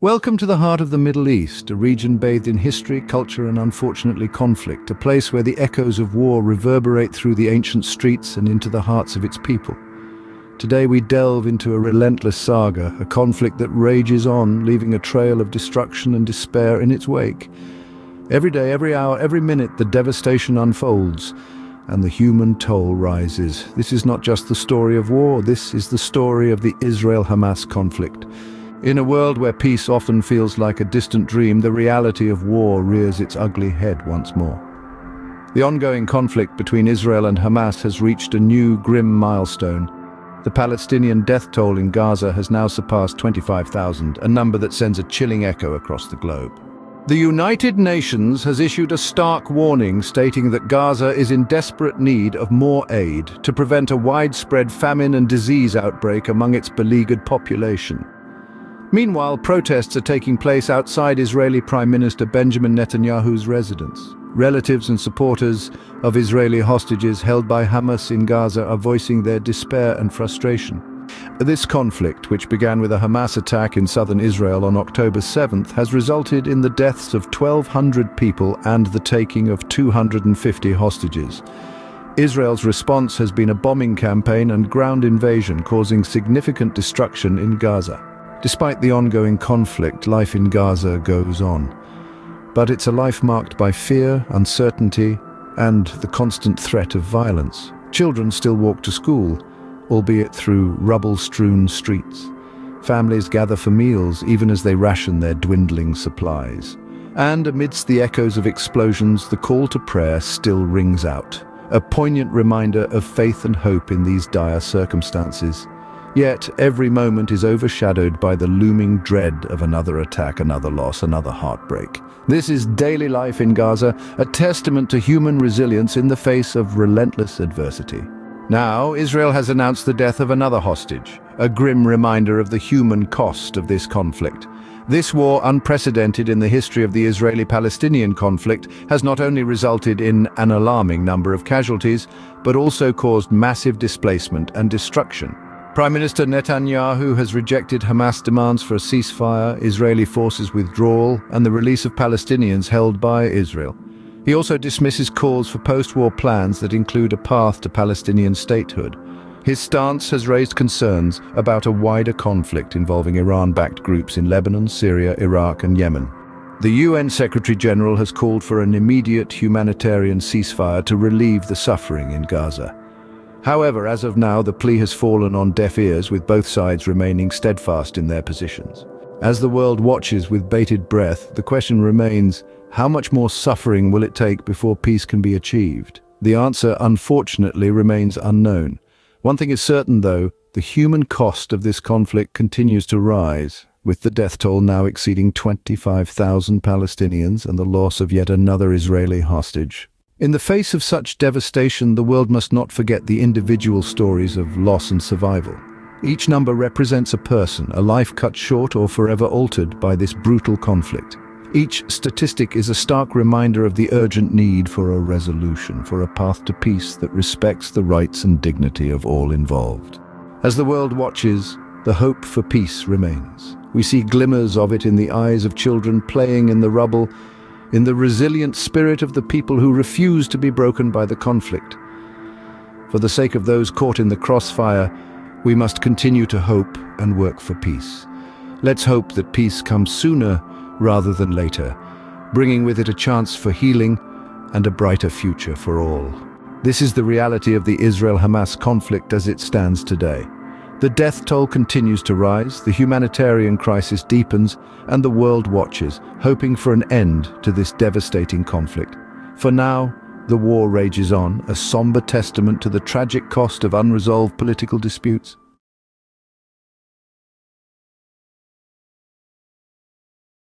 Welcome to the heart of the Middle East, a region bathed in history, culture and unfortunately conflict, a place where the echoes of war reverberate through the ancient streets and into the hearts of its people. Today we delve into a relentless saga, a conflict that rages on, leaving a trail of destruction and despair in its wake. Every day, every hour, every minute, the devastation unfolds, and the human toll rises. This is not just the story of war, this is the story of the Israel-Hamas conflict. In a world where peace often feels like a distant dream, the reality of war rears its ugly head once more. The ongoing conflict between Israel and Hamas has reached a new grim milestone. The Palestinian death toll in Gaza has now surpassed 25,000, a number that sends a chilling echo across the globe. The United Nations has issued a stark warning stating that Gaza is in desperate need of more aid to prevent a widespread famine and disease outbreak among its beleaguered population. Meanwhile, protests are taking place outside Israeli Prime Minister Benjamin Netanyahu's residence. Relatives and supporters of Israeli hostages held by Hamas in Gaza are voicing their despair and frustration. This conflict, which began with a Hamas attack in southern Israel on October 7th, has resulted in the deaths of 1,200 people and the taking of 250 hostages. Israel's response has been a bombing campaign and ground invasion causing significant destruction in Gaza. Despite the ongoing conflict, life in Gaza goes on. But it's a life marked by fear, uncertainty, and the constant threat of violence. Children still walk to school, albeit through rubble-strewn streets. Families gather for meals even as they ration their dwindling supplies. And amidst the echoes of explosions, the call to prayer still rings out, a poignant reminder of faith and hope in these dire circumstances. Yet every moment is overshadowed by the looming dread of another attack, another loss, another heartbreak. This is daily life in Gaza, a testament to human resilience in the face of relentless adversity. Now, Israel has announced the death of another hostage, a grim reminder of the human cost of this conflict. This war, unprecedented in the history of the Israeli-Palestinian conflict, has not only resulted in an alarming number of casualties, but also caused massive displacement and destruction. Prime Minister Netanyahu has rejected Hamas demands for a ceasefire, Israeli forces withdrawal, and the release of Palestinians held by Israel. He also dismisses calls for post-war plans that include a path to Palestinian statehood. His stance has raised concerns about a wider conflict involving Iran-backed groups in Lebanon, Syria, Iraq and Yemen. The UN Secretary-General has called for an immediate humanitarian ceasefire to relieve the suffering in Gaza. However, as of now, the plea has fallen on deaf ears with both sides remaining steadfast in their positions. As the world watches with bated breath, the question remains, how much more suffering will it take before peace can be achieved? The answer, unfortunately, remains unknown. One thing is certain, though, the human cost of this conflict continues to rise, with the death toll now exceeding 25,000 Palestinians and the loss of yet another Israeli hostage. In the face of such devastation, the world must not forget the individual stories of loss and survival. Each number represents a person, a life cut short or forever altered by this brutal conflict. Each statistic is a stark reminder of the urgent need for a resolution, for a path to peace that respects the rights and dignity of all involved. As the world watches, the hope for peace remains. We see glimmers of it in the eyes of children playing in the rubble, in the resilient spirit of the people who refuse to be broken by the conflict. For the sake of those caught in the crossfire, we must continue to hope and work for peace. Let's hope that peace comes sooner rather than later, bringing with it a chance for healing and a brighter future for all. This is the reality of the Israel-Hamas conflict as it stands today. The death toll continues to rise, the humanitarian crisis deepens, and the world watches, hoping for an end to this devastating conflict. For now, the war rages on, a somber testament to the tragic cost of unresolved political disputes.